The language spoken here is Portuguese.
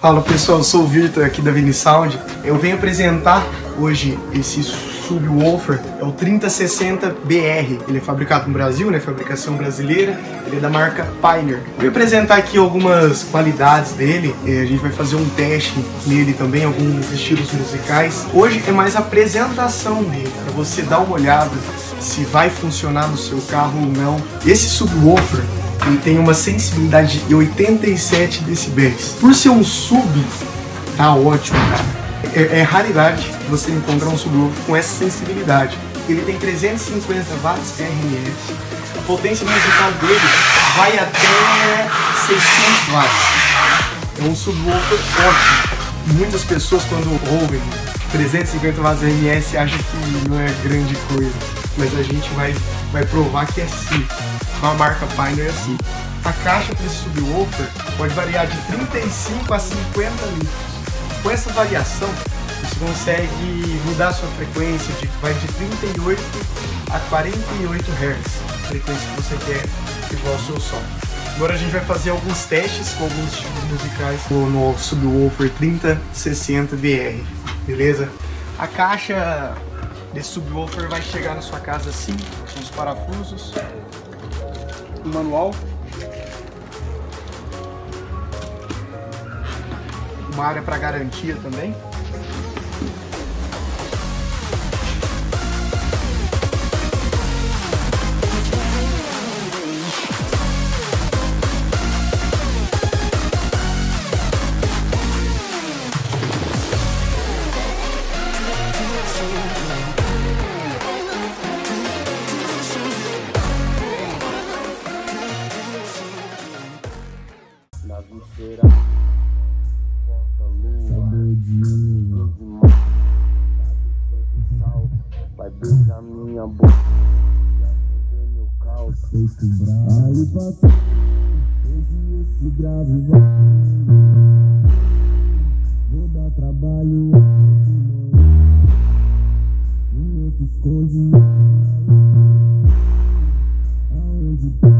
Fala pessoal, eu sou o Victor aqui da Vini Sound. Eu venho apresentar hoje esse subwoofer, é o 3060BR. Ele é fabricado no Brasil, né? Fabricação brasileira. Ele é da marca Pioneer. Vou apresentar aqui algumas qualidades dele. A gente vai fazer um teste nele também, alguns estilos musicais. Hoje é mais a apresentação dele, para você dar uma olhada se vai funcionar no seu carro ou não. Esse subwoofer ele tem uma sensibilidade de 87 decibéis. Por ser um sub, tá ótimo, cara. É, é raridade você encontrar um subwoofer com essa sensibilidade. Ele tem 350 watts RMS. A potência musical dele vai até 600 watts. É um subwoofer ótimo. Muitas pessoas quando ouvem 350 watts RMS acham que não é grande coisa, mas a gente vai, vai provar que é sim com a marca Pioneer é assim. A caixa para esse subwoofer pode variar de 35 a 50 litros. Com essa variação, você consegue mudar a sua frequência, de, vai de 38 a 48 Hz, a frequência que você quer igual ao seu som. Agora a gente vai fazer alguns testes com alguns tipos musicais no subwoofer 3060 VR, beleza? A caixa desse subwoofer vai chegar na sua casa assim, com os parafusos, manual. Uma área para garantia também. Travesseira, porta-lua, vai beijar minha boca e acender meu calço. Aí passou, hoje esse grave vai. Vou dar trabalho, o meu que esconde. Aonde